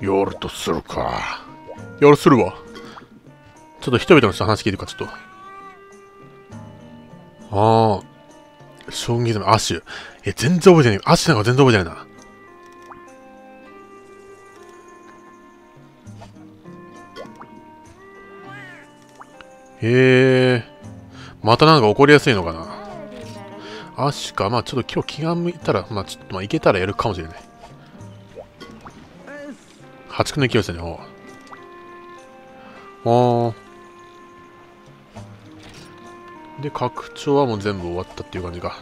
夜とするか。夜するわ。ちょっと人々の人話聞いてるか、ちょっと。ああ。将棋攻め、アッシュ。え、全然覚えてない。アッシュなんか全然覚えてないな。へえ。またなんか起こりやすいのかな。アッシュか。まあちょっと今日気が向いたら、まあちょっとまあいけたらやるかもしれない。破竹の勢いですね、ほう。あー。で、拡張はもう全部終わったっていう感じか。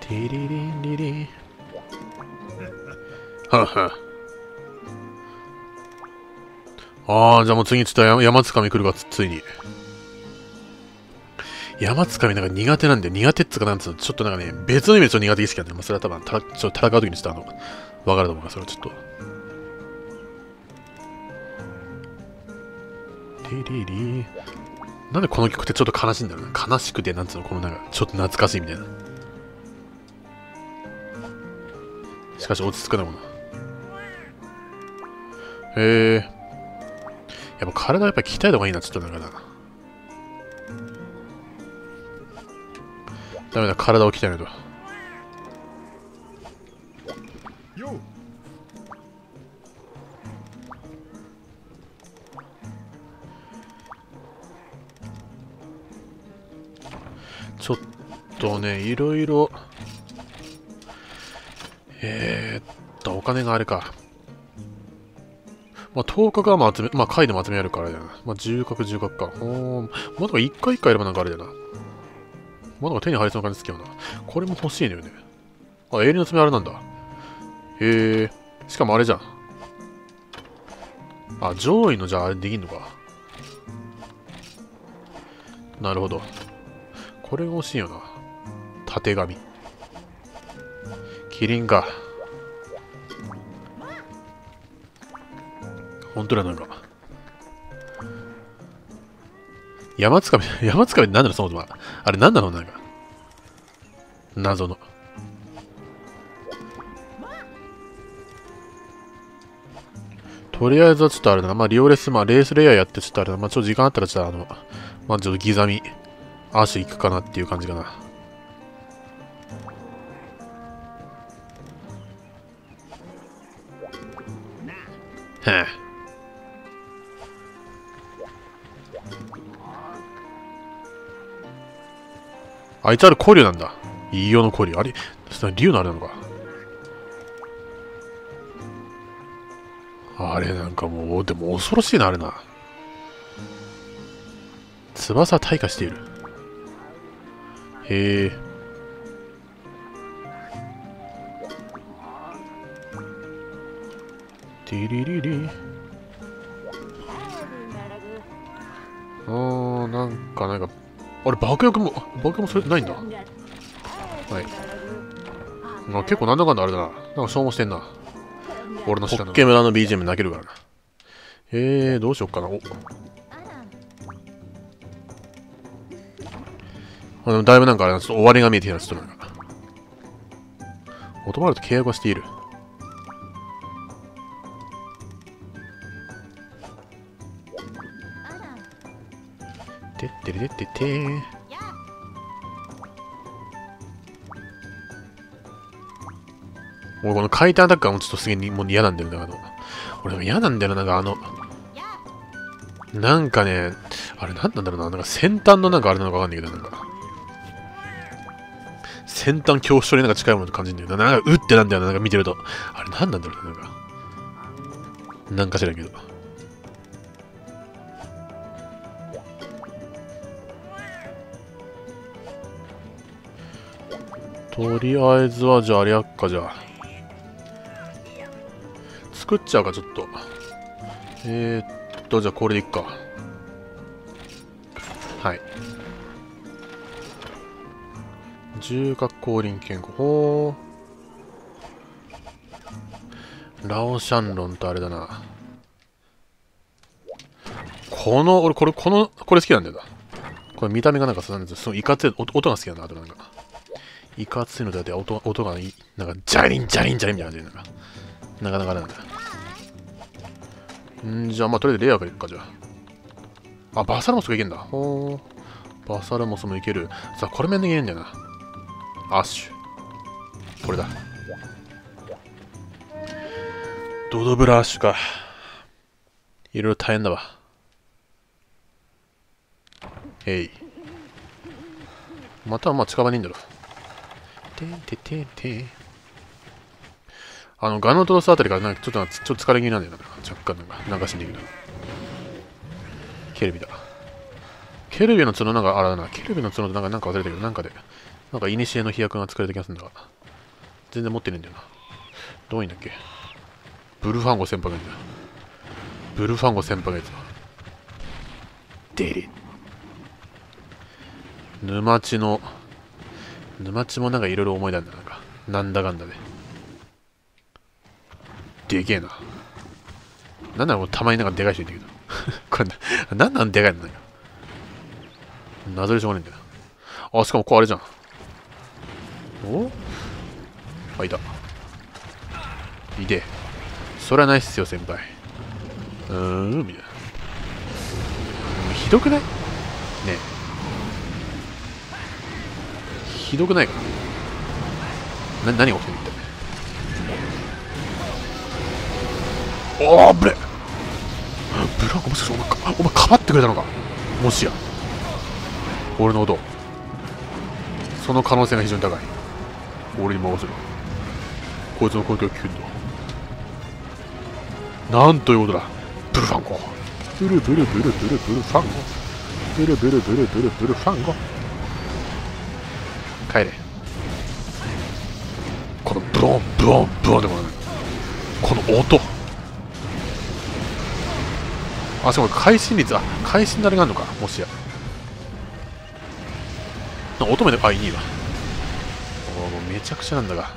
ティリリンリリン。はんは。ああ、じゃあもう次ちょっと山山つかみ来るかつ、ついに。山つかみなんか苦手なんで、苦手っつうかなんつうの、ちょっとなんかね、別の意味でちょっと苦手意識なんで、まあ、それは多分、たちょっと戦うときにちょっとあの、わかると思うから、それはちょっと。テリリなんでこの曲ってちょっと悲しいんだろうな。悲しくて、なんつうの、このなんか、ちょっと懐かしいみたいな。しかし落ち着くなもの。へえ。やっぱ体やっぱ鍛えた方がいいな、ちょっとなんかな。ダメだ、体を鍛えないと。ちょっとね、いろいろ、えー、っと、お金があれか。まあ、10日がまあ集め、まあ、回でも集めやるからだな。まあ、10角、10角か。おー、まだ1回1回やればなんかあれだな。まだ手に入りそうな感じ好きよな。これも欲しいのよね。あ、エリの爪あれなんだ。へえ。しかもあれじゃん。あ、上位のじゃああれできんのか。なるほど。これが欲しいよな。縦紙。キリンか。本当だ、なんか。山つかみ、山つかみって何なのそもそも。あれ何なのなんか。謎の。とりあえずはちょっとあれだな。まあ、リオレス、まあ、レースレイヤーやってちょっとあれだな。まあ、ちょっと時間あったらちょっとあの、まあ、ちょっとギザミ、アーシュ行くかなっていう感じかな。へえ。あいつあれ古竜なんだ。いいよの古竜。あれ、それ竜のあれなのか？あれなんかもう、でも恐ろしいな、あれな。翼退化している。へえ。ティリリリ。あー、なんか、なんか、あれ、爆薬も、爆薬もそれないんだ。はい。あ結構なんだかんだあれだな。なんか消耗してんな。俺の下の。ホッケ村の BGM 泣けるからな。えー、どうしよっかな。お。あでもだいぶなんかあれちょっと終わりが見えてきた、ちょっとなんか。オトマルと契約はしている。てってれてっててー。もうこの回転アタックはもうちょっとすげえもう嫌なんだよな、あの。俺も嫌なんだよな、なんかあの。なんかね、あれなんなんだろうな、なんか先端のなんかあれなのかわかんないけど、なんか。先端恐怖症になんか近いものと感じるんだけど、なんかうってなんだよな、なんか見てると。あれなんなんだろうな、なんか。なんか知らんけど。とりあえずは、じゃああれやっか、じゃあ。作っちゃうか、ちょっと。えー、っと、じゃあこれでいっか。重角降臨健康。ほー。ラオシャンロンとあれだな。この、俺、これ、この、これ好きなんだよな。これ見た目がなんかさ、なんですそのいかつい、音が好きなんだ、あとなんか。いかついのであって音音がいい、なんか、ジャリン、ジャリン、ジャリンみたいな感じ、なんか、なかなかなんだ。んじゃあまあとりあえずレアからいくかじゃああバサルモスがいけんだほーバサルモスもいけるさあこれめんなきゃいけないんだよなアッシュこれだドドブラッシュかいろいろ大変だわえいまたはまあ近場にいんだろてんててんてんあの、ガノトロスあたりからなんかちょっとちょっと疲れ気味なんだよな。若干なんか、流しにできる。ケルビだ。ケルビの角なんか、あらだな。ケルビの角ってなんかなんか忘れたけど、なんかで、なんか、イニシエの飛躍が作れた気がするんだが、全然持ってねえんだよな。どういうんだっけブルファンゴ先輩がいるんだ。ブルファンゴ先輩がいる。デリ沼地の、沼地もなんかいろいろ思い出んだ。なんか、なんだかんだで。でけえな。なんなのたまになんかでかい人いるけど。これな、なんなんでかいのよ。謎でしょうがないんだよ。あ、しかもこれあれじゃん。おあ、いた。いて。それはないっすよ、先輩。うーん、みたいな。ひどくない？ねえ。ひどくないか？な何が起きてるって。おおぶれブランコもしかしてお前かお前かばってくれたのか？もしや俺のことその可能性が非常に高い俺に任せろ。こいつの声を聞くんだなんということだ。ブルファンコブルブルブルブルブルファンゴ。ブルブルブルブルブルファンゴ。帰れ。このブロンブロンブロンでもない。この音。あ、しかも会心率、あ、会心なれがあるのか、もしや。乙女で、あ、いいわ。めちゃくちゃなんだが。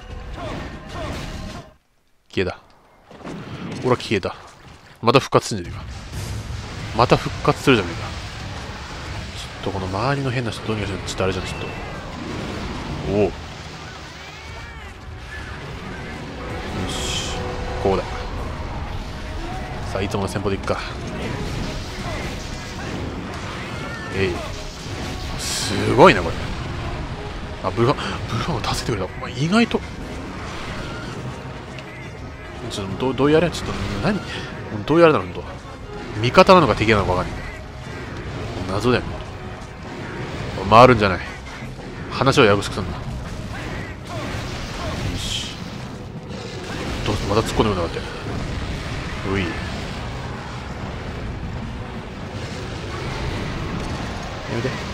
消えた。俺は消えた。また復活するんじゃねえか。また復活するじゃねえか。ちょっとこの周りの変な人どうにかして、ちょっとあれじゃん、ちょっと。おお。よし。こうだ。さあ、いつもの戦法でいくか。えいすごいなこれあブルファブルファンを助けてくれた、まあ、意外と。ちょっとどどうやれ？ちょっと何？どうやれなのと味方なのか敵なのか分かんない。謎だよ。回るんじゃない。話をやぶしくすんな。よし。どうまた突っ込んでくるんだって。うい。やめて。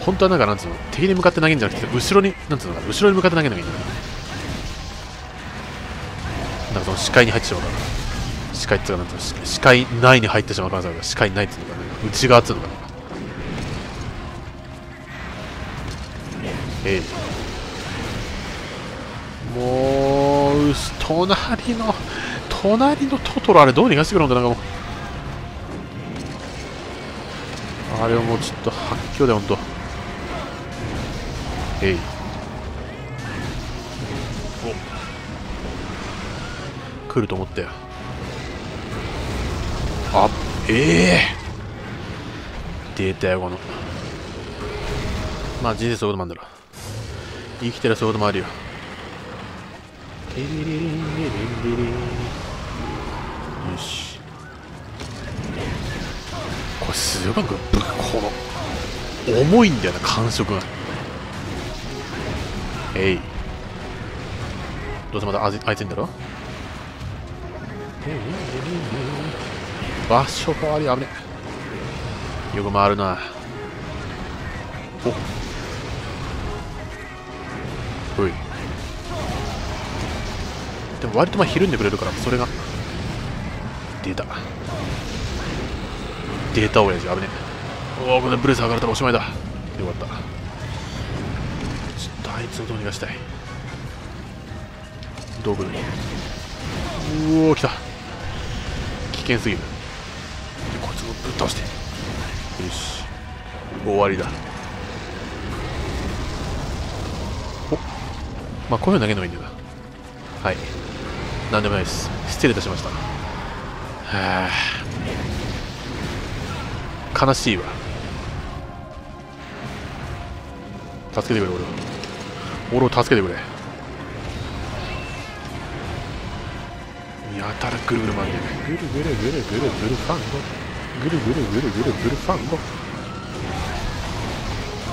本当はなんかなんつうの敵に向かって投げるんじゃなくて後ろになんつうのか後ろに向かって投げるのがいいんだなんかその視界に入ってしまうから。視界っていうかなんつうの視界内に入ってしまうから。視界ないっていうのかね内側っつうのかな。えいもう隣の隣のトトロあれどうにかしてくるんだなんかもう。あれはもうちょっと発狂だよ、ほんと。えい。お来ると思ったよ。あ、ええー、出たよ、この。まあ、人生そういうこともあるんだろ。生きてるそういうこともあるよ。よし。これすごいこの重いんだよな感触がえいどうせまたああいつんだろ場所変わり危ねよく回るなおいでも割とまあひるんでくれるからそれが出たデータ親父危ねえおおこれブレス剥がれたらおしまいだよかったあいつをどうにかしたい。どう来るうお来た。危険すぎる。こいつをぶっ倒して。よし終わりだ。お。まあこういうの投げのがいいんだはい。何でもないです。失礼いたしました。はあ。悲しいわ。助けてくれ俺を俺を助けてくれ。やたらぐるぐる回ってる。ぐるぐるぐるぐるぐるファンゴ。ぐるぐるぐるぐるぐるファンゴ。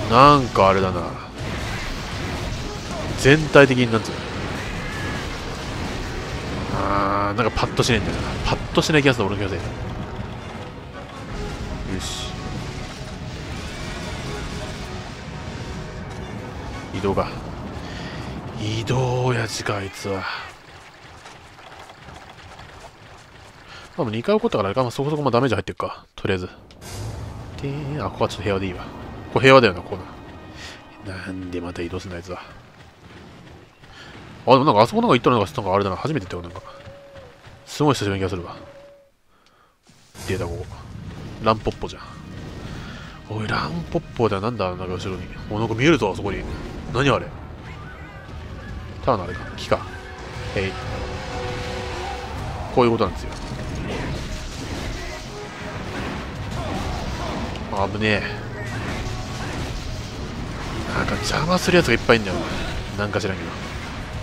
なんかあれだな。全体的になんつうの。あーなんかパッとしないんだよな。パッとしない気がする俺の気がする。よし。移動か移動やじかあいつはまあ2回起こったからあれか、まあ、そこそこまダメージ入ってるかとりあえずであここはちょっと平和でいいわここ平和だよなここななんでまた移動すんのあいつはあ、でもなんかあそこなんか行ったのなんかなんかあれだな。初めて行ったよ、なんか。すごい久しぶりな気がするわ。データここ。ランポッポじゃん。おい、ランポッポだよ。なんだ、なんか後ろに。お、なんか見えるぞ、あそこに。何あれ？ただのあれか。木か。へい。こういうことなんですよ。あぶねえ。なんか邪魔するやつがいっぱいいんだよな。んか知らんけど。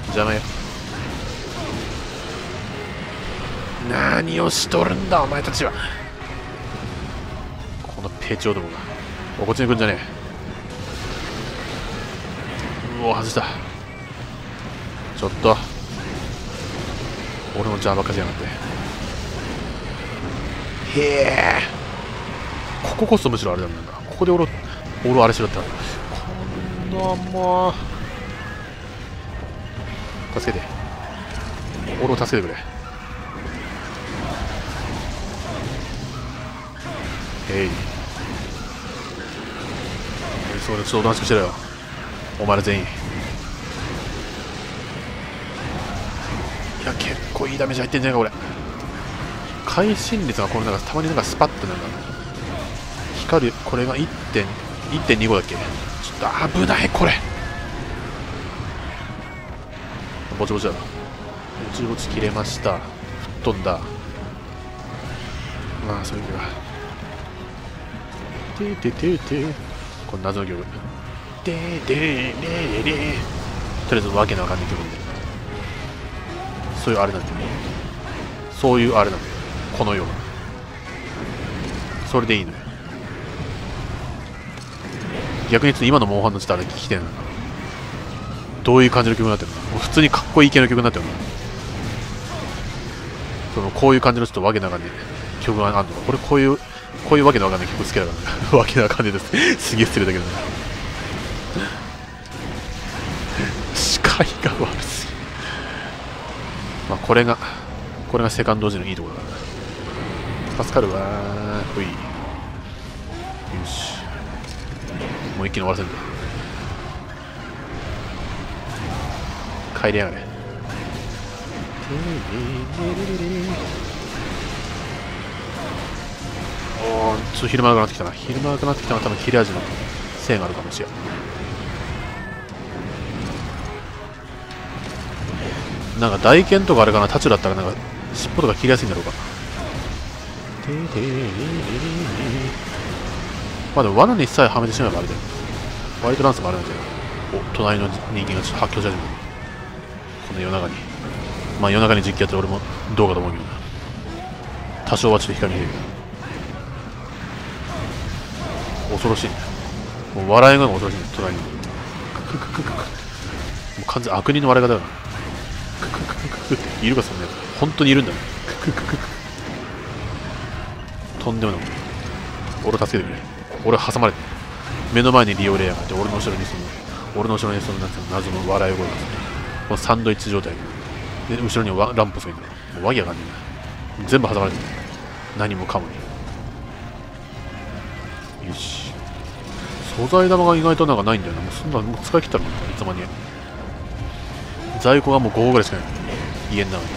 邪魔よ何をしとるんだお前たちはこのペチョどもがおこっちに来るんじゃねえうお外したちょっと。俺の邪魔かしやがって。へえ。こここそむしろあれだなんだここで俺俺あれしろってこんなもう助けて。俺を助けてくれ。へい。そうちょっとおとなしくしてろよ。お前ら全員。いや結構いいダメージ入ってんじゃないかこれ。会心率がこのなんかたまになんかスパッとなんか光るこれが1.25だっけ？ちょっと危ないこれ。ぼちぼちだな。ぼちぼち切れました。吹っ飛んだ。まあそういうかててててこの謎の曲。ででれれれとりあえずわけのわかんない曲。そういうあれなんだよそういうあれなんだよ。このようなそれでいいのよ。逆に言うと今のモンハンの時代聞きてんのどういう感じの曲になってるの？普通にかっこいい系の曲になってるの？そのこういう感じのちょっとわけなかんね曲があるのこれこういうこういうわけのわかんない曲好きだから。ね わけなかんねです。すげえ失礼だけど。ね視界が悪すまあこれがこれがセカンド時のいいところだな助かるわほい。よし。もう一気に終わらせるんだ帰りやがれ。おおちょっと昼間なくなってきたな。昼間なくなってきたのは多分切れ味のせいがあるかもしれん。なんか大剣とかあれかなタチュだったらなんか尻尾とか切りやすいんだろうか。まあでも罠にさえはめてしまえばあれだよ。ホワイトランスもあれなんじゃない？お隣の人間がちょっと発狂し始めるこの夜中に。まあ夜中に実況やってる俺もどうかと思うけどな。多少はちょっと光見てる。恐ろしい。ねもう笑い声が恐ろしい。ね隣に。クククククもう完全悪人の笑い方だよなククククククっているかそんなやつ本当にいるんだね。クククククとんでもない。俺助けてくれ。俺挟まれて。目の前にリオレアがいて俺の後ろにその俺の後ろにそのなんていうの謎の笑い声がこのサンドイッチ状態。で後ろにワランプスがいるもうわけわかんねえ全部挟まれてる。何もかもに。よし。素材玉が意外となんかないんだよな。もうそんなもう使い切ったのかないつまに。在庫がもう5ぐらいしかない家の中によ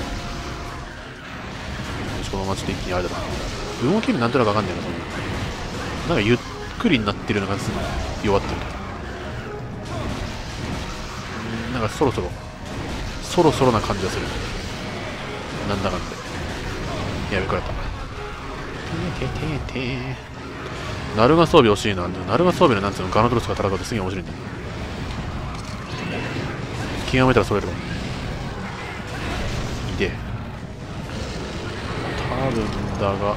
しこのままちょっと一気にあれだな動きになんとなくわかんねえなそんななんかゆっくりになってるような感じする。弱ってるうんなんかそろそろそろそろな感じがする。なんだかんでやべこれやった。てててナルガ装備欲しいな。ナルガ装備のなんつうのガノドロスが戦うとすげえ面白いんだよ気が向いたらそれるわいで多分だが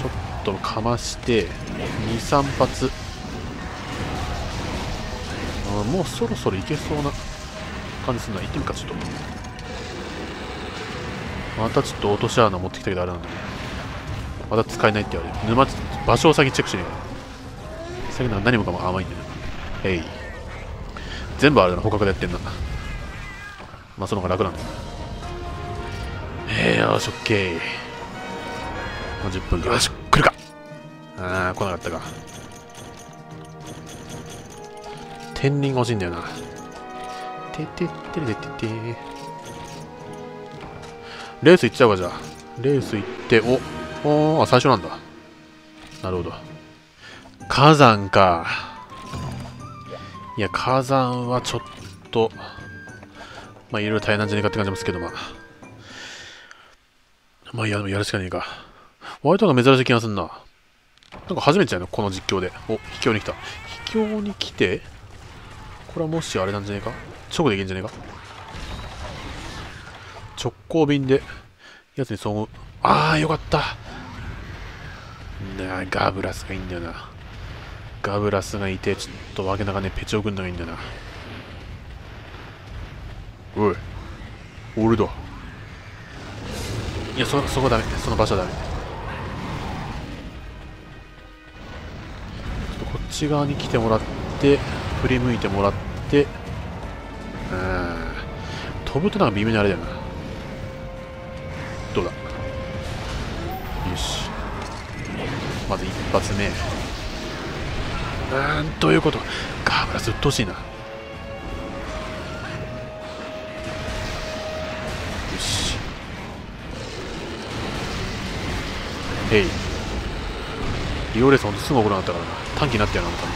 ちょっとかまして23発。あもうそろそろいけそうな感じするな。行ってみるかちょっと。またちょっと落とし穴持ってきたけどあれなんだね。また使えないって言われる。沼場所を先チェックしねえよ先の何もかも甘いんだよへい全部あれだな捕獲でやってんなまあその方が楽なんだえー、よし、オッケー。もう10分よし、来るかああ、来なかったか。天輪が欲しいんだよな。ててってれててて。レース行っちゃうか、じゃあ。レース行って、お、おあ、最初なんだ。なるほど。火山か。いや、火山はちょっと、まあ、いろいろ大変なんじゃないかって感じますけど、まあ。まあいや、でもやるしかねえか。割とが珍しい気がすんな。なんか初めてじゃないの？この実況で。お、秘境に来た。秘境に来て、これはもしあれなんじゃねえか？直でいけんじゃねえか？直行便で、やつに遭遇。ああ、よかった。なあ、ガブラスがいいんだよな。ガブラスがいて、ちょっとわけなかね、ペチオ軍団がいいんだよな。おい、俺だ。いやそそこダメ。その場所ダメ。ちょっとこっち側に来てもらって振り向いてもらって。うん。飛ぶとなんか微妙にあれだよな。どうだ？よし。まず一発目うんどういうこと。ガーブラスうっとうしいな。よし。へいリオレースほんとすぐ怒らなかったからな。短期になってやなのかな。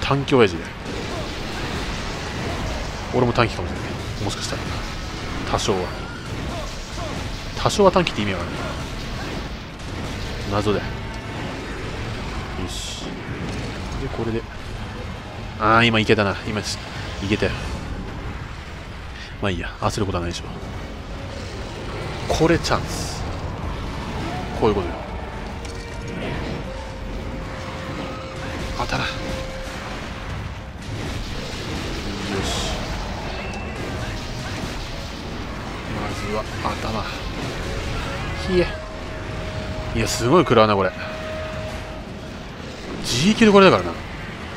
短期親父で。俺も短期かもしれない。もしかしたら多少は。多少は短期って意味わかんない。謎だよ。でこれで。ああ今いけたな。今いけたよ。まあいいや。焦ることはないでしょこれチャンス。こういうことよ。当たらよし。まずは頭ひえ。いやすごい食らうなこれ。G 級でこれだからな。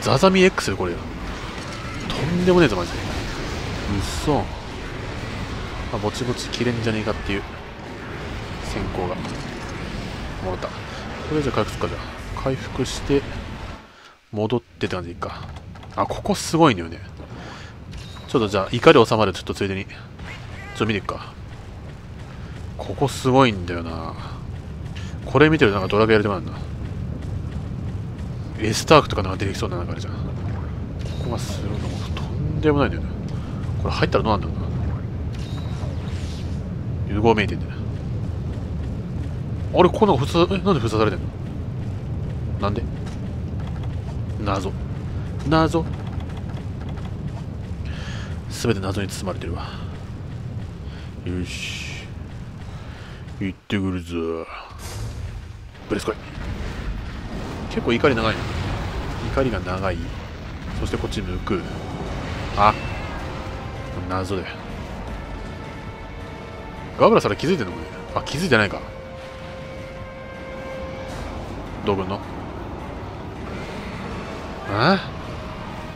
ザザミ X でこれよとんでもねえぞマジで。うっそ。あぼちぼち切れんじゃねえかっていう。先行が。もらった。とりあえず回復するかじゃあ。回復して戻ってって感じでいいか。あここすごいのよね。ちょっとじゃあ怒り収まるちょっとついでに。ちょっと見ていくか。ここすごいんだよな。これ見てるとなんかドラグやりたくなるんだエスタークとかなんか出てきそうな流れじゃん。ここがするのもとんでもないんだよね。これ入ったらどうなんだろうな。融合メイテンでねあれここなんか封鎖えなんで封鎖されてんの？なんで？謎。謎。すべて謎に包まれてるわ。よし。行ってくるぞ。ブレスコイ結構怒り長い怒りが長い。そしてこっち向く。あ。謎だガブラさら気づいてんのこれあ気づいてないか。ど軍の？ああ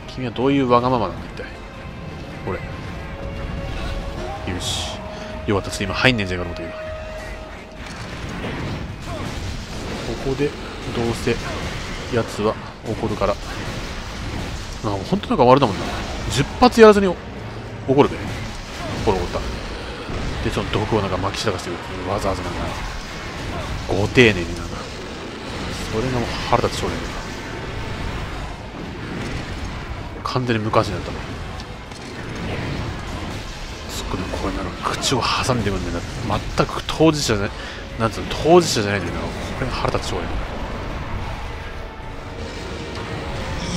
君はどういうわがままなんだ一体？俺。よし。よかった。ちょっと今入んねんじゃないかと思ったここでどうせやつは怒るから。あ本当なんか悪だもんな。10発やらずに怒るで。ほら怒ったでその毒をなんか巻き散らかしてるわざわざなんかご丁寧になんか。それがもう腹立つ少年。完全に昔になったの。そこでこうなの口を挟んでくんだよな。全く当事者じゃないなんつうの当事者じゃないんだけどこれが腹立つしょ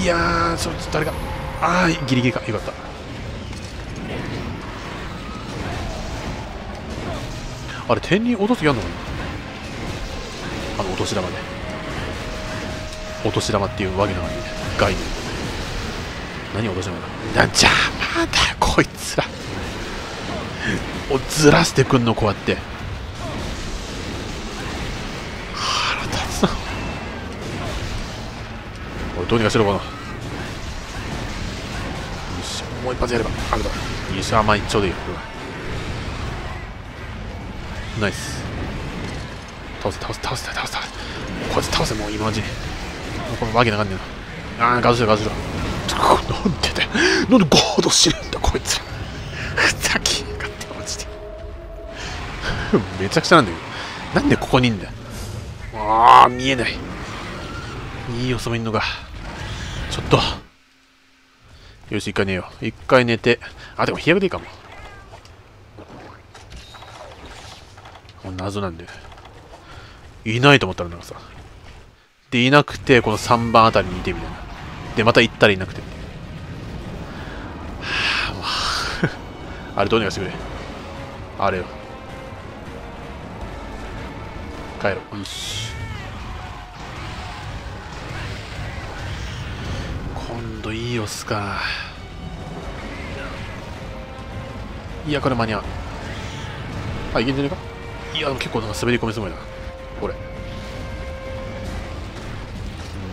いやーちょっと誰か。ああギリギリか。よかった。あれ天に落とす気あんのかな？あのお年玉ね。お年玉っていうわけなのに概念。何お年玉だ？な邪魔だこいつら。をずらしてくんのこうやって。腹立つな。おいどうにかしろかなもう一発やればあれだよしあまあちょうどいいナイス。倒せ倒せ倒せ倒せ倒せ。こいつ倒せもう今のうちにもうこのわけなかんねえな。ああガズしろガズしろなんでだよ。なんでゴード死ぬんだこいつら。ふざけやがってマジで。めちゃくちゃなんだけどなんでここにいんだよ。ああ見えない。いいよそばにいんのかちょっと。よし一回寝よ。う一回寝て。あでも飛躍でいいかも。もう謎なんで。いないと思ったらなんかさ。でいなくてこの3番あたりにいてみたいな。でまた行ったらいなくてはあもう。あれどうにかしてくれ。あれよ。帰ろう。よし。今度いいオスか。いやこれ間に合う。あいけんじゃねえか？いや結構なんか滑り込みすごいな。これ。ね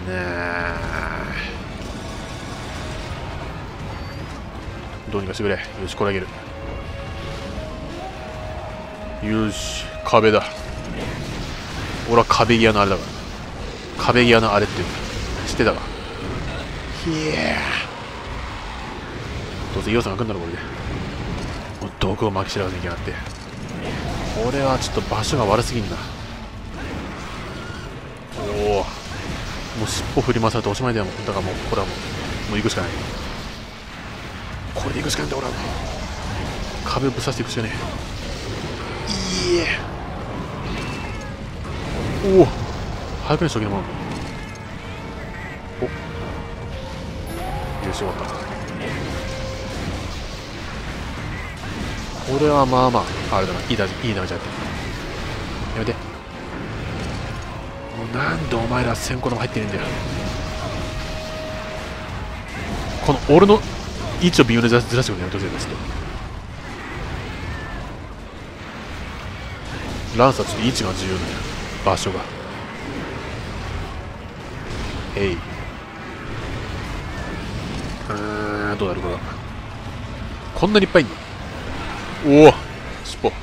え。どうにかしてくれ。よしこれあげる。よし壁だ。俺は壁際のあれだから。壁際のあれって知ってたか？どうせイオさんが来んだろこれで。毒をまき散らかせにきやがって。これはちょっと場所が悪すぎんな。おお。もう尻尾振り回されておしまいだよ。だからもうこれはもうもう行くしかない。これで行くしかないんだ俺はもう。壁をぶっ刺していくしかねいえ。おお。早くにしとけなもんおよし終わったこれはまあまああれだな。いいだいいダメじゃってやめて。もうなんでお前ら1000個でも入ってねえんだよ。この俺の位置を微妙にずらしてくれやめてほしい。ですとランサーちょっと位置が重要だよ。場所が。えいうーんどうなるかな。こんなにいっぱいいんの？おお尻尾こ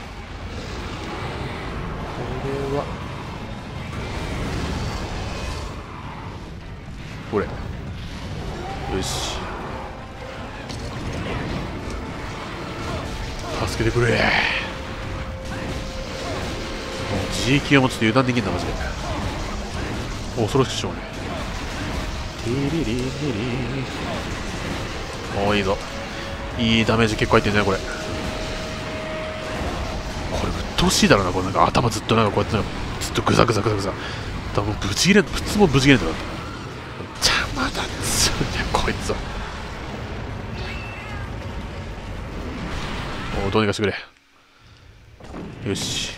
れは。これ。よし。助けてくれ。もう G 級はもうちょっと油断できんなマジで。恐ろしくしょうがない。ティリリリリおーいいぞ。いいダメージ結構入ってるねこれ。これ鬱陶しいだろうなこれ。なんか頭ずっとなんかこうやってずっとグザグザグザグザ。だもうブチ切れ普通もブチ切れてる邪魔だっつうんだよこいつは。おおどうにかしてくれ。よし。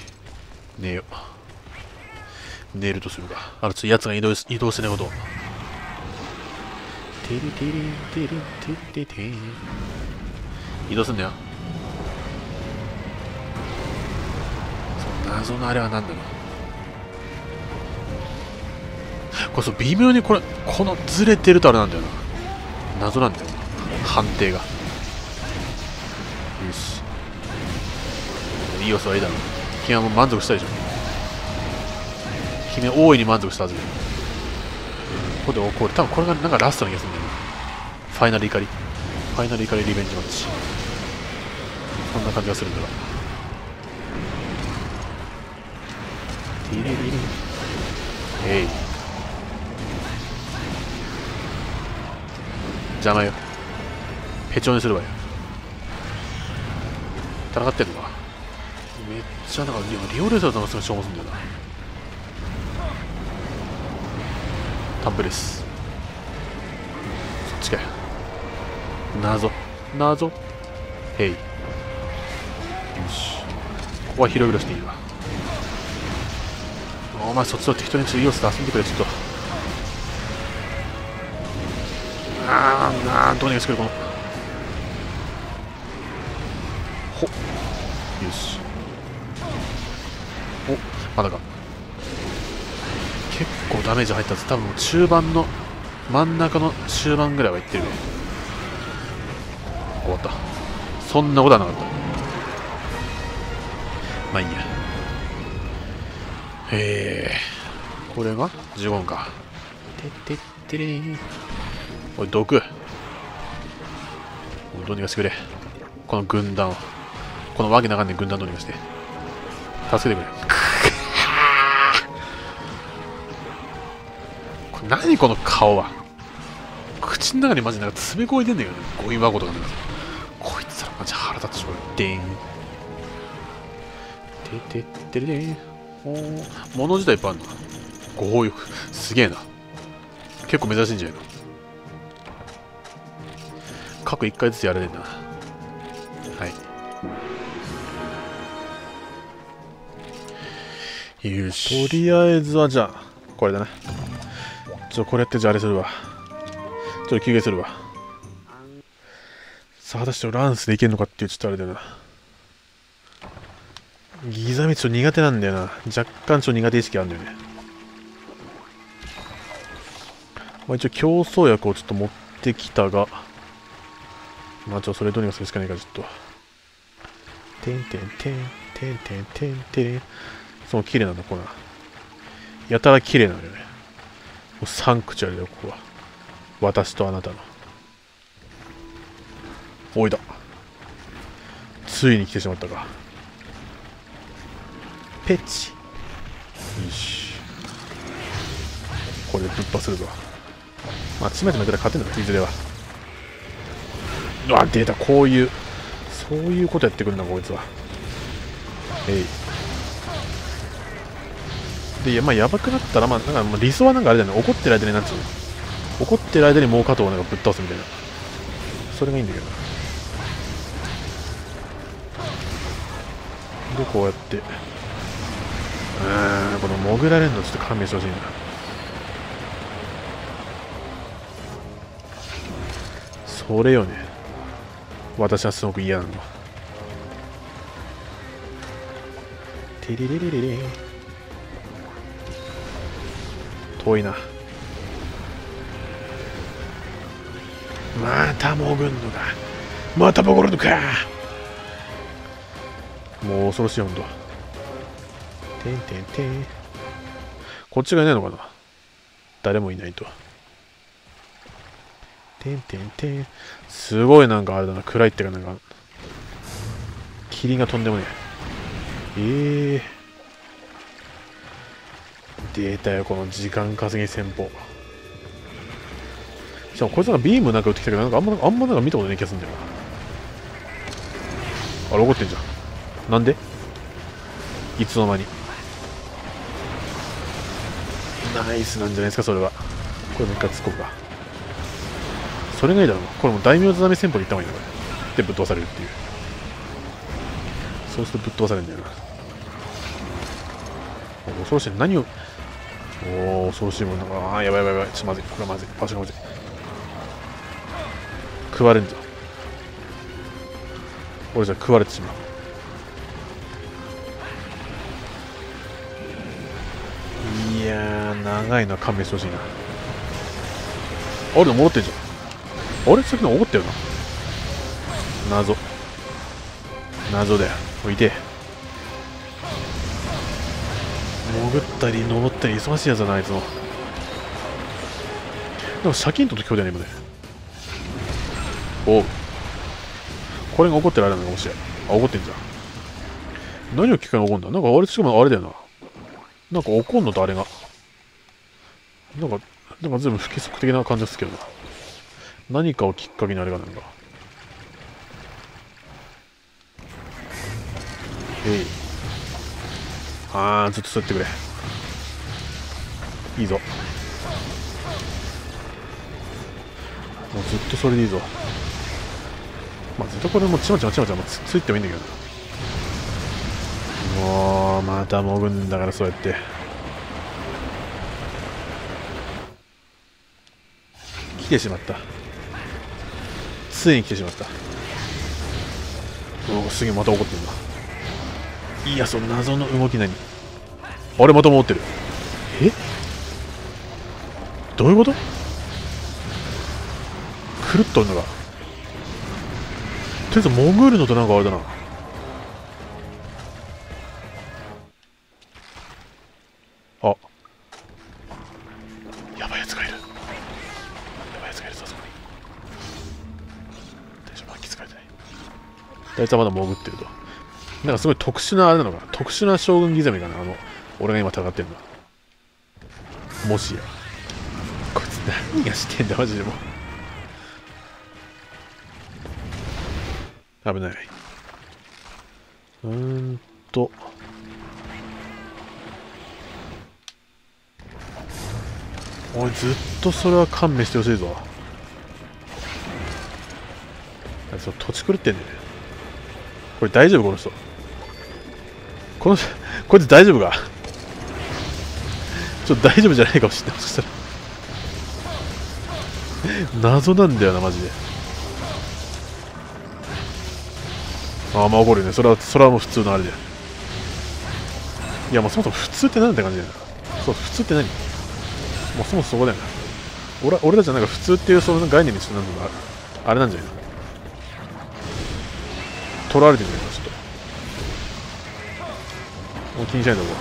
寝よう。寝るとするか。あのちょっとやつが移動移動してないことを。テリテリテリテリテリ移動すんだよその謎のあれは何だろうこれそう微妙にこれこのずれてるとあれなんだよな謎なんだよな判定がよしいいよそれいいだろう君はもう満足したでしょ君は大いに満足したはずだよこでこれ多分これがなんかラストの気がするんだよなファイナル怒り。ファイナル怒りリベンジマッチ。そんな感じがするんだがティリリリえい邪魔よ。へちょにするわよ。戦ってんのか。めっちゃなんかリオレーザーとのすごい消耗するんだよな。タンプです謎。謎。へい。よし。ここは広々していいわ。お前そっちと適当にちょっとイオスで遊んでくれちょっと。あーなーどうにかしてくれこの。ほよし。おまだか。結構ダメージ入ったはず多分中盤の真ん中の終盤ぐらいはいってるね。そんなことはなかった。まあいいや。へえこれが？15分か。てててれーおい毒。どうにかしてくれ。この軍団を。このわけなかんね軍団どうにかして。助けてくれ。これ何この顔は。口の中にマジなんか詰め込いてんだけどね。ゴミ箱とかなんか。ジ腹立つしこれで。んててってれれー。お物自体いっぱいあるな強欲すげえな。結構珍しいんじゃないの？各1回ずつやられるな。はい。よし。とりあえずはじゃあこれだな。ちょこれやってじゃああれするわ。ちょっと休憩するわ。さあ果たしてランスでいけるのかっていうちょっとあれだよな。ギザミちょっと苦手なんだよな。若干ちょっと苦手意識あるんだよね。まあ一応競争薬をちょっと持ってきたが。まあちょっとそれどうにかするしかないからちょっと。てんてんてんてんてんてんてんその綺麗なんだこれやたら綺麗なのよね。もうサンクチュアリだよここは。私とあなたの。おいだついに来てしまったかペチよしこれでぶっ破するぞまあ、ちまちまたら勝てんだろ、いずれは。うわ、出た、こういう、そういうことやってくるんだ、こいつは。えい。で、まあ、やばくなったら、まあ、なんか、まあ、理想はなんかあれだよね、怒ってる間になんつうの。怒ってる間にもう加藤をなんかぶっ倒すみたいな。それがいいんだけどな。で、こうやって。うん、この潜られるのちょっと勘弁してほしいな。それよね。私はすごく嫌なの。テレレレレレ。遠いな。また潜んのかまた潜るのか。もう恐ろしい温度てんてんてんこっちがいないのかな？誰もいないとてんてんてん。すごいなんかあれだな、暗いってかなんか、霧がとんでもねえ。えー。出たよ、この時間稼ぎ戦法。しかもこいつがビームなんか撃ってきたけど、なんかあんま、あんまなんか見たことない気がするんだよな。あれ怒ってんじゃん。なんで？いつの間に？ナイスなんじゃないですか、それは。これもう一回突っ込むか。それがいいだろう。これも大名津波戦法に行った方がいいんだこれでぶっ飛ばされるっていう。そうするとぶっ飛ばされるんだよな。恐ろしい。何を？おお恐ろしいもんなああやばいやばいやばい。ちょっとまずい。これはまずい。場所がまずい。食われんぞ。俺じゃ食われてしまう。長いのは勘弁してほしいな。あれでも戻ってんじゃん。あれ？さっきの怒ったよな。謎。謎だよ。おいで潜ったり登ったり忙しいやつだなあいつのなんかシャキンとと今日だよね今ね。おう。これが怒ってるあれなのかもしれん。あ怒ってんじゃん。何を聞くかに怒んだ？なんかあれしかもあれだよな。なんか怒んのとあれが。なんかなんか全部不規則的な感じですけど何かをきっかけにあれがなんか。えい。ああずっとそうやってくれいいぞもうずっとそれでいいぞまあずっとこれもちまちまちまちまつついてもいいんだけどもうまた潜るんだからそうやって来てしまった。ついに来てしまった。おおすげえまた怒ってんだ。いやその謎の動き何？あれまた戻ってる。え？どういうこと？くるっとるのがとりあえず潜るのとなんかあれだな。あいつはまだ潜ってると。なんかすごい特殊なあれなのかな。特殊な将軍ギザミかなあの俺が今戦ってるのは。もしや。こいつ何がしてんだマジでも危ない。うーんと。おいずっとそれは勘弁してほしいぞ。あいつ土地狂ってんだよね。これ大丈夫この人。この人こいつ大丈夫か？ちょっと大丈夫じゃないかもしれない。そしたら。謎なんだよなマジで。ああまあ怒るよね。それはそれはもう普通のあれでいやもうそもそも普通って何って感じだよ。なそう普通って何？もうそもそもそこだよな。俺俺たちはなんか普通っていうその概念にちょっとなんだろうあれなんじゃないの？取られてるんだよちょっと。もう気にしないでおこ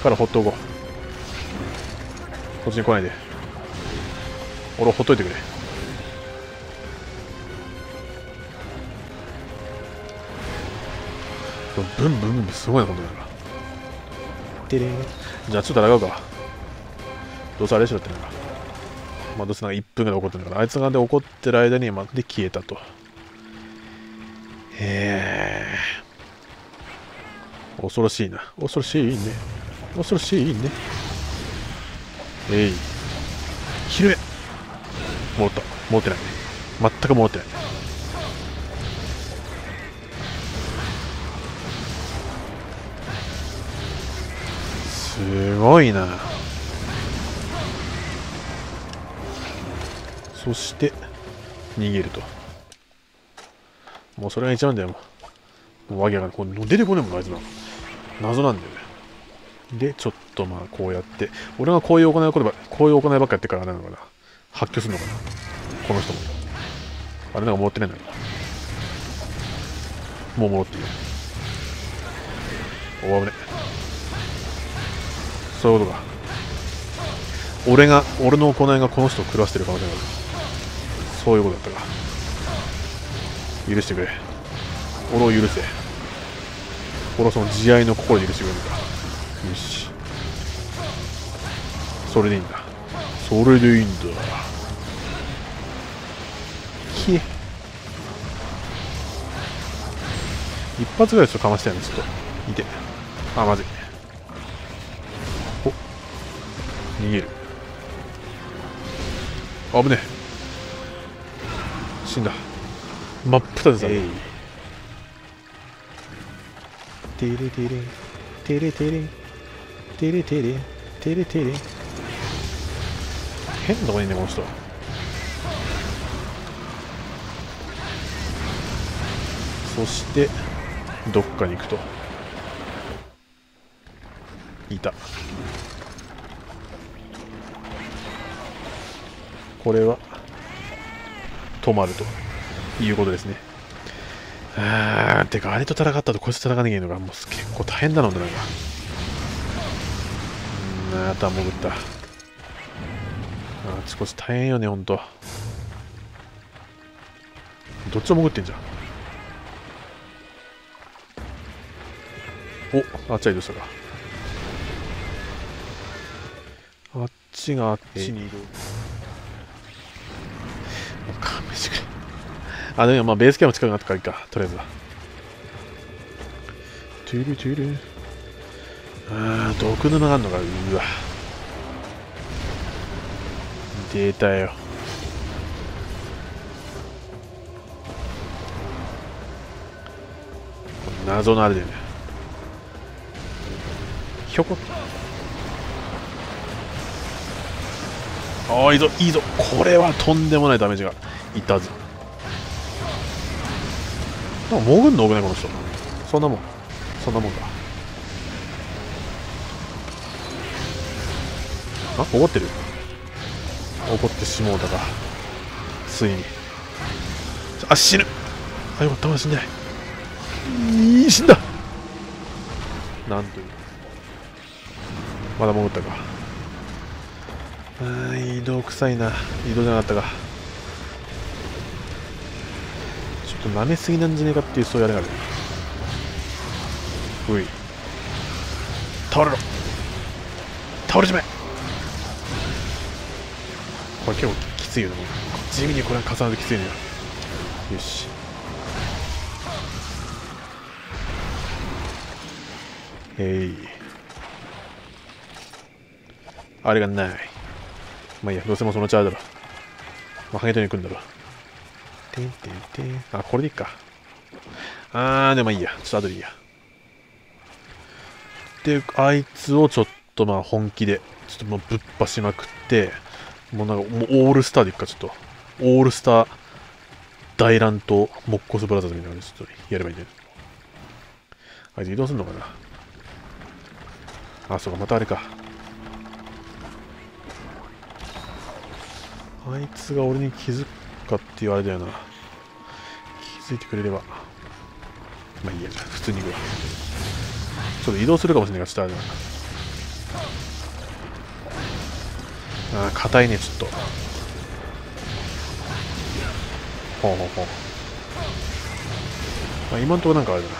う。からほっとこう。こっちに来ないで。俺をほっといてくれ。ブンブンブンすごいなことだからじゃあちょっと戦うか。どうせあれでしょってなんかまあどうせなんか1分ぐらい怒ってるからあいつがで怒ってる間にまで消えたとへえ恐ろしいな。恐ろしいね。恐ろしいね。えい。昼へ。戻った。戻ってない全く戻ってない。すごいな。そして逃げると。もうそれが一番だよ。もうもうわけが出てこねえもんあいつな謎なんだよね。でちょっとまあこうやって。俺がこういう行いことばこういう行いばっかやってからなのかな。発狂するのかな。この人も。あれなんか戻ってないんだもう戻っているお危ねそういうことか。俺が俺の行いがこの人を狂わせてる可能性がある。そういうことだったか。許してくれ。俺を許せ。俺はその慈愛の心で許してくれるかよし。それでいいんだ。それでいいんだ。ひえ。一発ぐらいちょっとかましたよねちょっと。いて。あまずい。お。逃げる。危ねえ。死んだ。真っ二つだね。テレテレテレテレテレテレテレテレ変なとこにいんねこの人そしてどっかに行くと。いた。これは止まるということですね。あーてかあれと戦ったとこいつと戦わなきゃいけないのがもう結構大変だななんか。うんあとは潜った。あちこち大変よねほんと。どっちも潜ってんじゃん。おあっちは移動したか。あっちがあっちに移動。勘弁してくれあ、でもまあベースキャンプ近くなったからいいか、とりあえずは。トゥルトゥル。あー毒沼があるのかうわ。出たよ。謎のあれだよね。ひょこああいいぞいいぞ。これはとんでもないダメージがいたはず。なんか潜んの？多くないこの人。そんなもん。そんなもんかあ怒ってる。怒ってしもうたか。ついに。あ死ぬ。あよかった。まだ死んでない。いい死んだ。なんという。まだ潜ったか。あー移動臭いな。移動じゃなかったかちょっと舐めすぎなんじゃねえかっていうそういうあれがある。うい。倒れろ。倒れちまえ。これ結構きついよね。地味にこれは重なるときついのよよし。えい。あれがない。まあいいや。どうせもそのうちあれだろ。まあハゲトに行くんだろ。てんてんてんあこれでいいか。あーでもいいや。ちょっと後でいいや。であいつをちょっとまあ本気でちょっともうぶっぱしまくってもうなんかもうオールスターでいくかちょっと。オールスター大乱闘モッコスブラザーズみたいな感じでちょっとやればいいんだよ。あいつ移動するのかな？あ、そうか、またあれか。あいつが俺に気づくかっていうあれだよな。気づいてくれれば。まあいいや、普通に行くわ。ちょっと移動するかもしれないから、ちょっとあれだな。あ、硬いね、ちょっと。ほうほうほう。まあ、今んところなんかあれだな。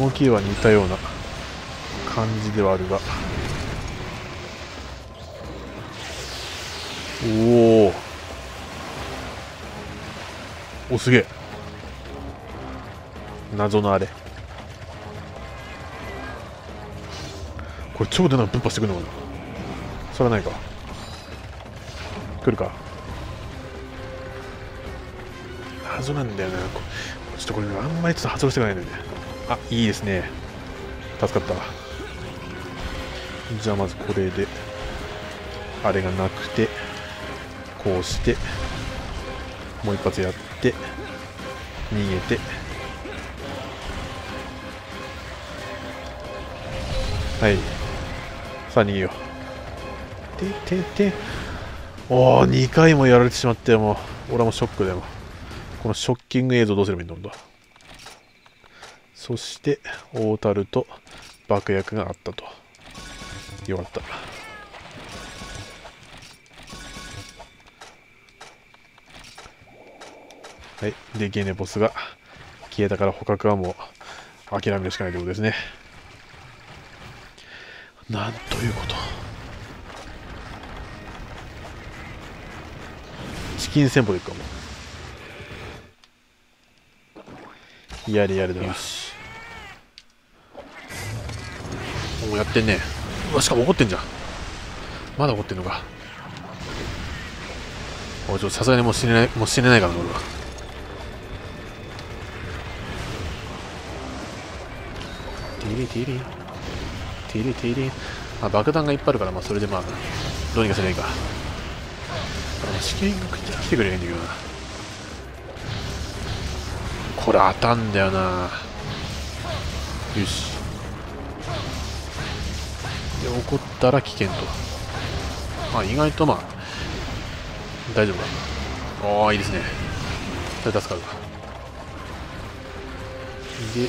動きは似たような感じではあるがおおおすげえ。謎のあれ。これ超でなんか分派してくるのかな。それはないか。来るか。謎なんだよな。ちょっとこれあんまりちょっと発動してないんだよね。あいいですね。助かった。じゃあまずこれであれがなくて。こうしてもう一発やって逃げて。はい。さあ逃げよう。ててて。おお2回もやられてしまってもう俺もショックだよこのショッキング映像どうすればいいんだそして大樽と爆薬があったと。よかった。はい。でゲネボスが消えたから捕獲はもう諦めるしかないということですね。なんということ。チキン戦法でいくかも。やれやれだよし。もうやってんね。うわしかも怒ってんじゃん。まだ怒ってんのか。おいちょさすがにもう死ねないもう死ねないからな俺はティリティリティリティリあ爆弾がいっぱいあるからまあそれでまあどうにかすればいいか。試験が来てくれないんだけどな。これ当たんだよな。よし。で起こったら危険と。まあ意外とまあ大丈夫だ。ああいいですね。それ助かるで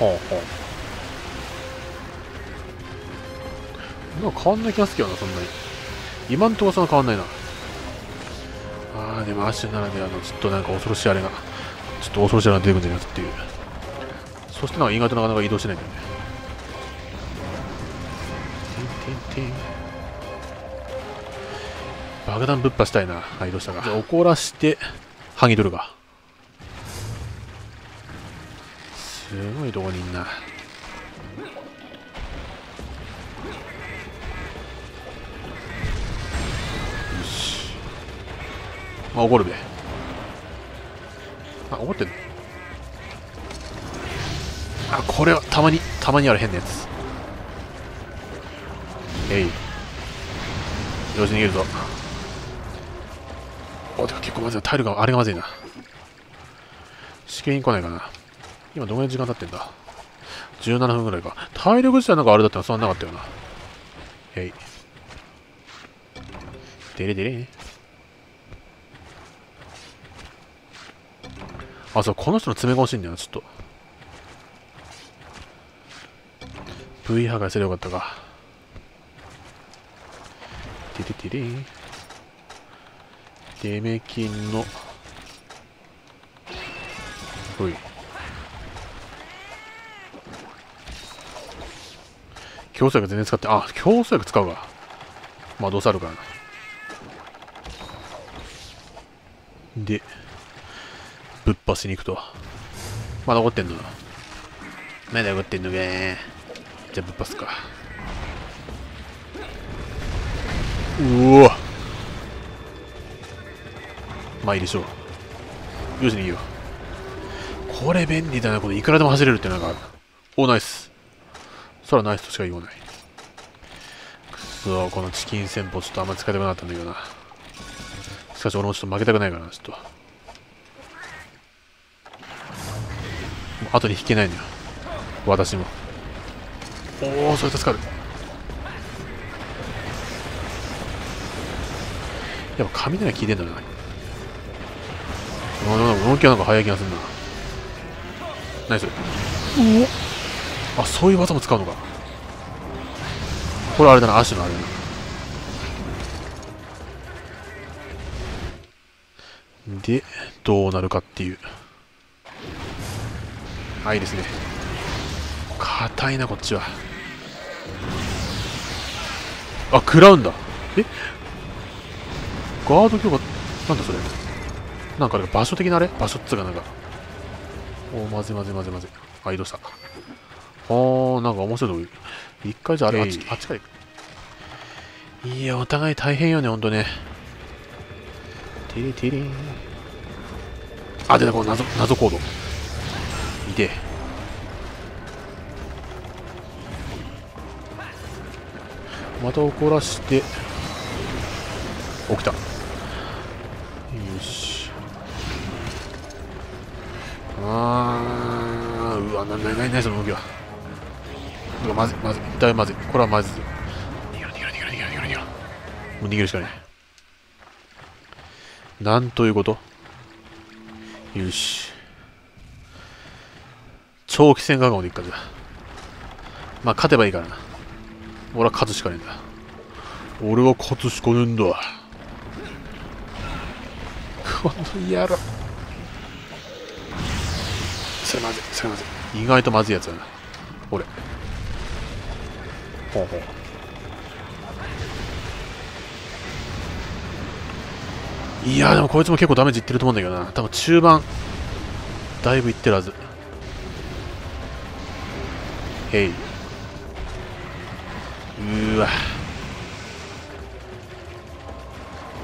はあはあ。なんか変わんない気がするけどなそんなに。今んところそんな変わんないな。ああでもアッシュならであのちょっとなんか恐ろしいあれがちょっと恐ろしいあれが出てくるんじゃないかっていう。そしてなんか意外となかなか移動しないんだよね。てん爆弾ぶっ破したいなはいどうしたかじゃあ怒らして剥ぎ取るかすごいとこにんな。よし。あ怒るべ。あ怒ってんの。あこれはたまにたまにある変なやつ。えいよし逃げるぞ。おてか結構まずい体力があれがまずいな。試験に来ないかな。今どのぐらい時間経ってんだ ?17 分ぐらいか。体力自体なんかあれだったらそんななかったよな。へい。でれでれ。あそうこの人の詰めが欲しいんだよなちょっと。V 破壊すればよかったか。てててれ。デメキンの。ほい。強制薬全然使ってあ強制薬使うわ。まあどうせあるからな。でぶっぱしに行くと。まだ残ってんのまだ残ってんのべじゃあぶっぱすか。うわ。まあいいでしょ。うよしにいいよこれ便利だなこれいくらでも走れるってなんかおナイス。そらナイスとしか言わない。くそこのチキン戦法ちょっとあんまり使いたくなかったんだけどな。しかし俺もちょっと負けたくないからなちょっと。もう後に引けないのよ。私も。おおそれ助かる。やっぱ雷効いてんだな動きはなんか速い気がするな。ナイス。おあそういう技も使うのか。これあれだな足のあれ。だなでどうなるかっていう。あいいですね。硬いなこっちは。あ食らうんだえ？ガード強化なんだそれ。なんかあれ場所的なあれ？場所っつうかなんか。おまずいまずいまずいまずい。あ移動した。あーなんか面白い一回じゃあれあっちあっちから行く。いやお互い大変よねほんとね。テレテレあ出たこの謎謎コードいて。また怒らして。起きた。よし。あーうわななななその動きはうわまずいまずい。だいぶまずい。これはまずい。逃げろ逃げろ逃げろ逃げろ逃げろ逃げろもう逃げるしかない。なんということ？よし。長期戦覚悟でいくかじゃまあ勝てばいいからな。俺は勝つしかねえんだ。俺は勝つしかねえんだ。この野郎。それまずいそれまずい。意外とまずいやつだな。俺。ほうほういやでもこいつも結構ダメージいってると思うんだけどな。多分中盤。だいぶいってるはず。へい。うわ。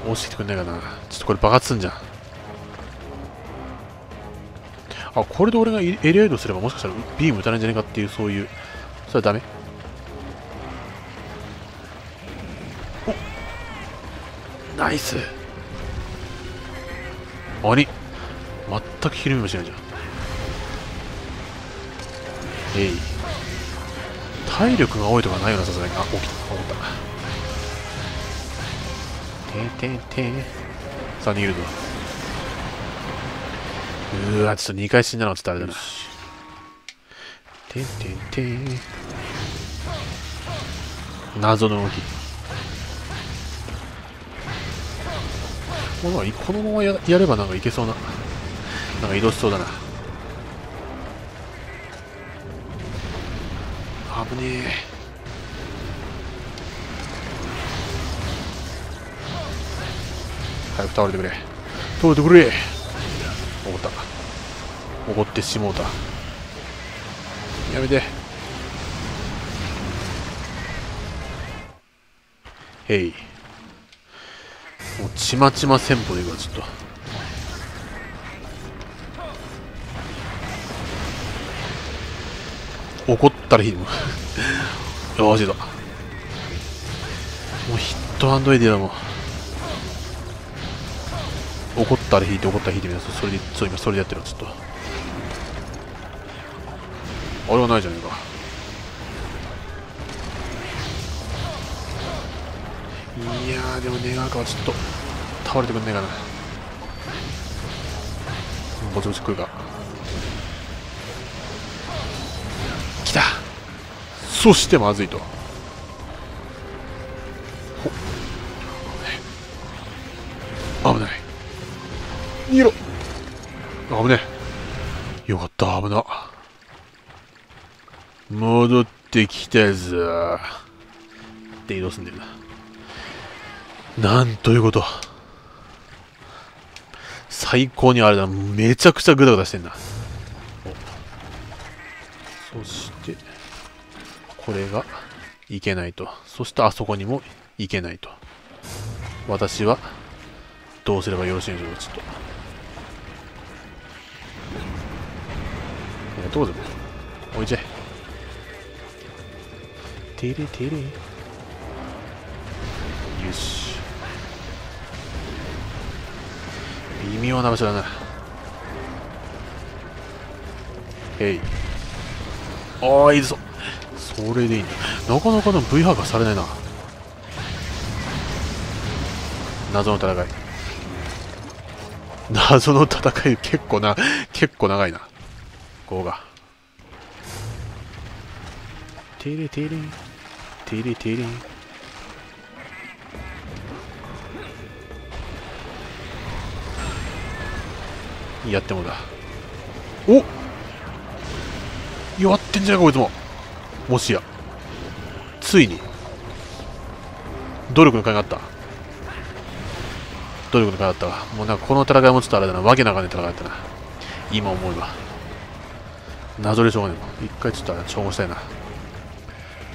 落ちてくんないかな。ちょっとこれ爆発すんじゃん。あこれで俺がエリア移動すればもしかしたらビーム打たないんじゃないかっていうそういう。それはダメ。ナイス。鬼全くひるみもしないじゃん。えい。体力が多いとかないよなさすがに。あ起きた。思った。てんてんてんさあ逃げるぞ。うーわちょっと2回死んだのはちょっとあれだな。てんてんてん謎の動きこのこのままややればなんかいけそうななんか移動しそうだな。危ねえ。早く倒れてくれ。倒れてくれ。怒った。怒ってしもうた。やめて。へいちまちま戦法でいくわちょっと。怒ったらい。いもよしだ。もうヒットアンドエディだもん。怒ったら引いて怒ったら引いてみなそれでそう今それでやってるわちょっと。あれはないじゃねえか。いやでも願うかはちょっと。倒れてくんねえかな。ぼちぼち食うか。来た。そしてまずいと。ほ危ない。逃げろ。危ねえ。よかった。危な。戻ってきたぞ。って移動すんだよな。なんということ。最高にあれだ。めちゃくちゃグダグダしてんだそしてこれがいけないと。そしてあそこにもいけないと。私はどうすればよろしいんでしょう。かちょっと。えどうでも置いちゃえてれてれ。よし微妙な場所だな。へいああいいぞ。それでいいんだなかなかでも V ハーがされないな。謎の戦い。謎の戦い結構な結構長いな。ここがテレテレテレテレやってもだ。お弱ってんじゃないかこいつも。もしや。ついに。努力の甲斐があった。努力の甲斐あったわ。もうなんかこの戦いもちょっとあれだな。わけなかね戦いだったな。今思えば。謎でしょうがね一回ちょっと調合したいな。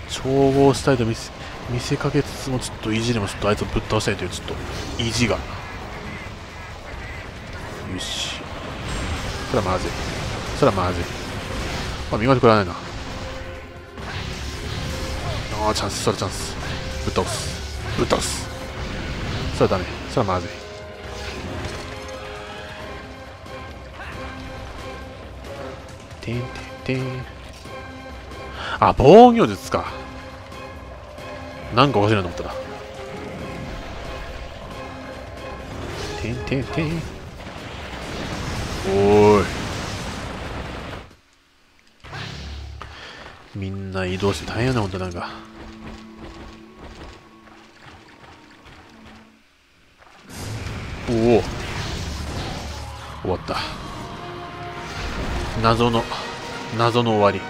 調合したいと見せ見せかけつつもちょっと意地でもちょっとあいつをぶっ倒したいというちょっと意地がよしそれはまずい。それはまずい。まあ見事食らわないな。ああチャンスそれチャンス。ぶっ倒す。ぶっ倒す。それはダメ。それはまずい。てんてんてん。あ防御術か。なんかおかしいなと思ったら。てんてんてん。おみんな移動して大変なほんとなんか。おお。終わった。謎の謎の終わり。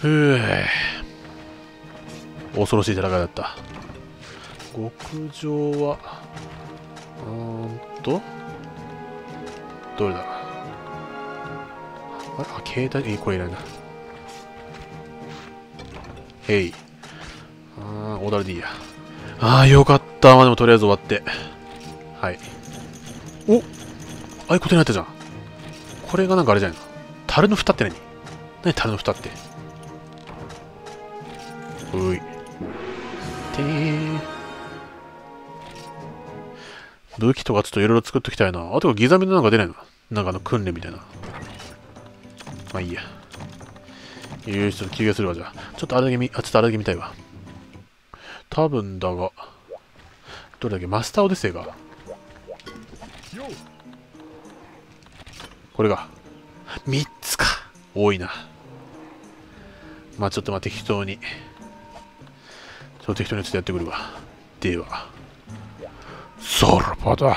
ふう。恐ろしい戦いだった。極上はうんと？どれだ？ああ携帯えこれいらないな。へいあーオーダーでいいや。ああよかった。まあでもとりあえず終わって。はい。おああいうことになったじゃん。これがなんかあれじゃないの？樽の蓋って何？何樽の蓋って？うい。てー。武器とかちょっといろいろ作っときたいな。あとはギザミのなんか出ないの？なんかあの訓練みたいな。まあいいや。よし、ちょっと休憩するわ、じゃあ。ちょっとあれだけ見、あ、ちょっとあれだけ見たいわ。多分だが、どれだっけ？マスターオデッセイが。これが。3つか。多いな。まあちょっとまあ適当に。ちょっと適当にちょっとやってくるわ。では。さらばだ。